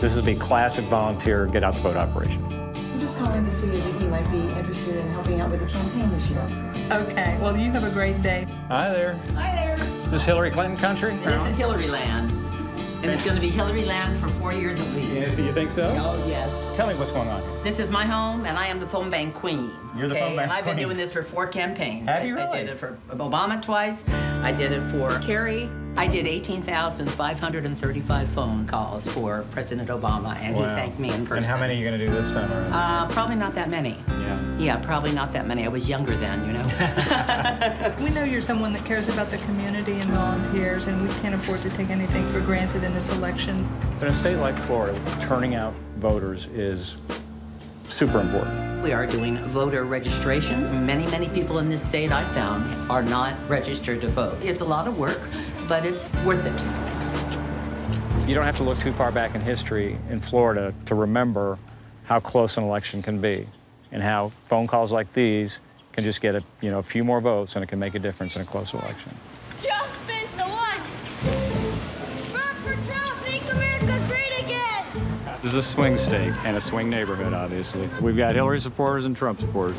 This is a classic volunteer get out the vote operation. I'm just calling to see if he might be interested in helping out with the campaign this year. Okay, well, you have a great day. Hi there. Hi there. Is this is Hillary Clinton country? This is Hillary Land. And it's going to be Hillary Land for four years at least. Yeah, you think so? Oh, yes. Tell me what's going on here. This is my home, and I am the phone bank queen. You're the phone bank And I've been queen. doing this for four campaigns. Have I, you I did it for Obama twice. I did it for Kerry. I did 18,535 phone calls for President Obama, and he thanked me in person. And how many are you going to do this time around? Uh, probably not that many. yeah. Yeah, probably not that many. I was younger then, you know. We know you're someone that cares about the community and volunteers, and we can't afford to take anything for granted in this election. In a state like Florida, turning out voters is super important. We are doing voter registrations. Many, many people in this state I found are not registered to vote. It's a lot of work, but it's worth it. You don't have to look too far back in history in Florida to remember how close an election can be and how phone calls like these can just get a, you know, a few more votes and it can make a difference in a close election. Trump is the one. Is a swing state and a swing neighborhood, obviously. We've got Hillary supporters and Trump supporters.